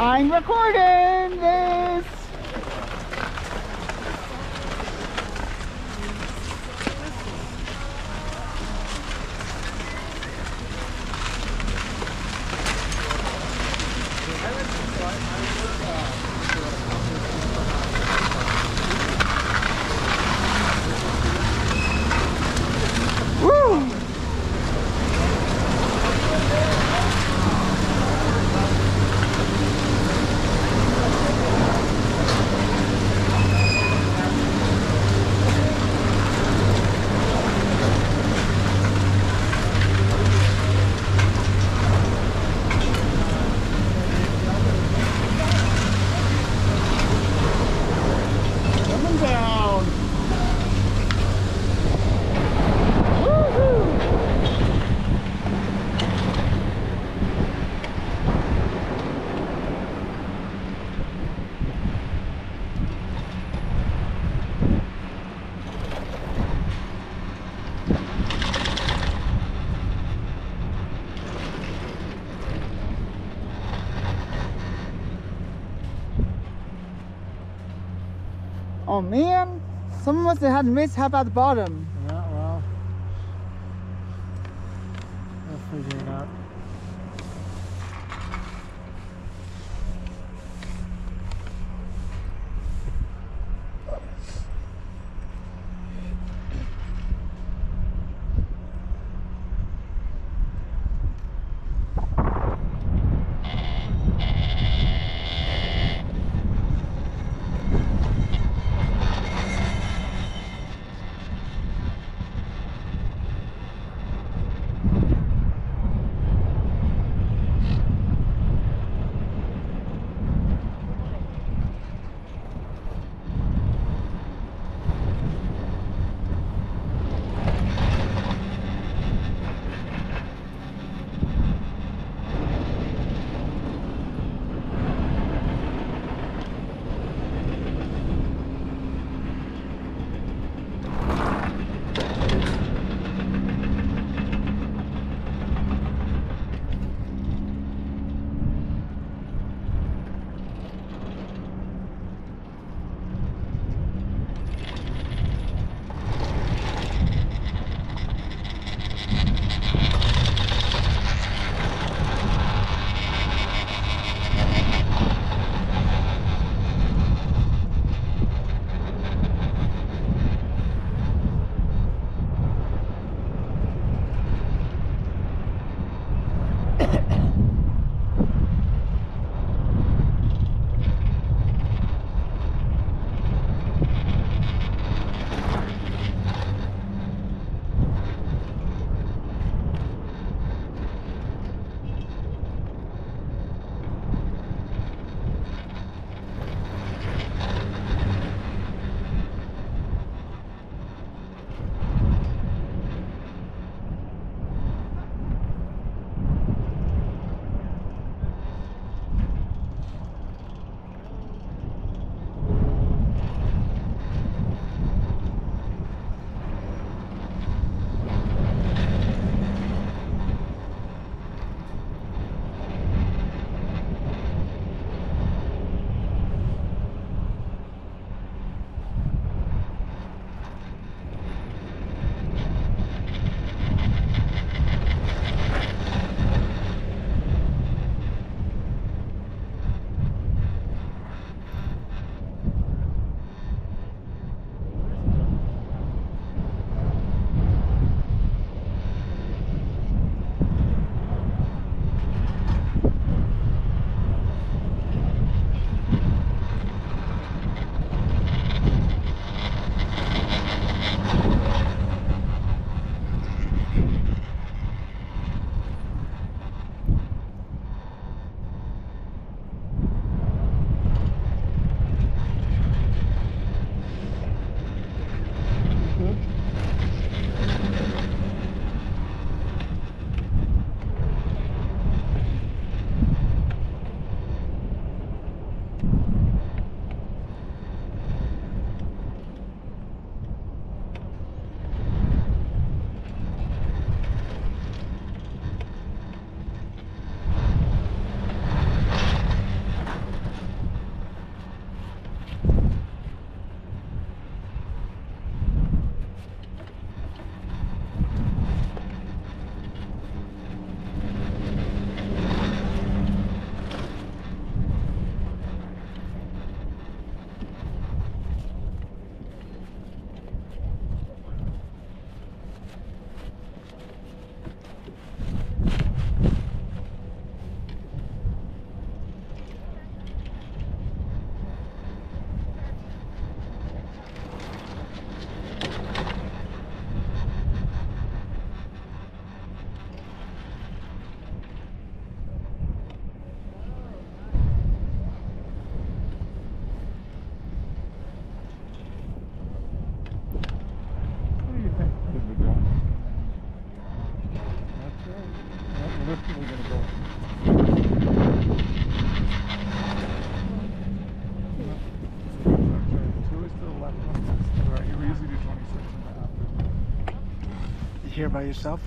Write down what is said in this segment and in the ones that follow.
I'm recording this. Oh man, someone must have had a mishap at the bottom. Yeah, well. We'll figure it out. where people are gonna go. Here by yourself?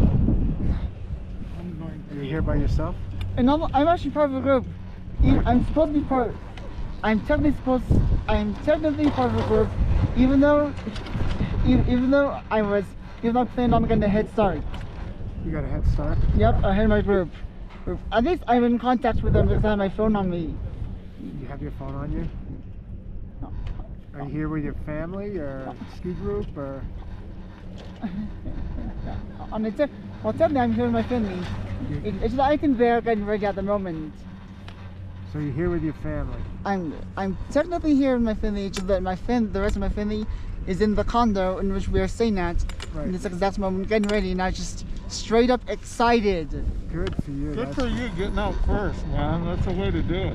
I'm going to. You here by yourself? And I'm, I'm actually part of a group. I'm supposed to be part. I'm technically supposed. I'm technically part of a group, even though, even though I was, even though I planned on getting a head start. You got a head start? Yep, I had my group. At least I'm in contact with them because I have my phone on me. You have your phone on you? No. Are you here with your family or ski group or? On the well, technically I'm here with my family. It, it's not anything they're getting ready at the moment. So you're here with your family? I'm I'm technically here with my family, just that my fam- the rest of my family is in the condo in which we are staying at. Right. In this exact moment, getting ready, and I just straight up excited. Good for you. Good That's- for you getting out first, man. That's the way to do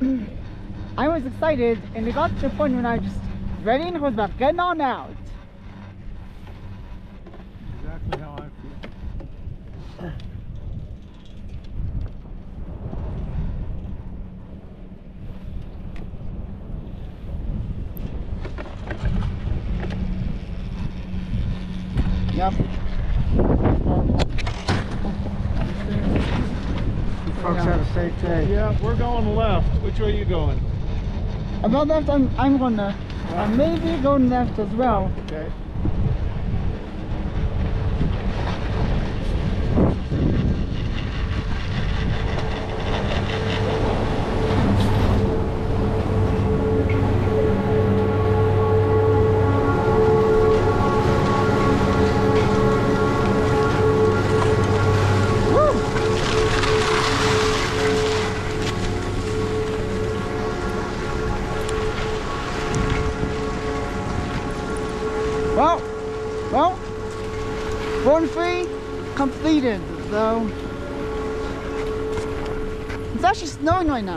it. I was excited, and it got to the point when I just ready and was about getting on out. Exactly how I feel. Yep. You folks have a safe day. Yeah, we're going left. Which way are you going? About left, I'm I'm gonna. I may be going left as well. Okay. Completed. So it's actually snowing right now.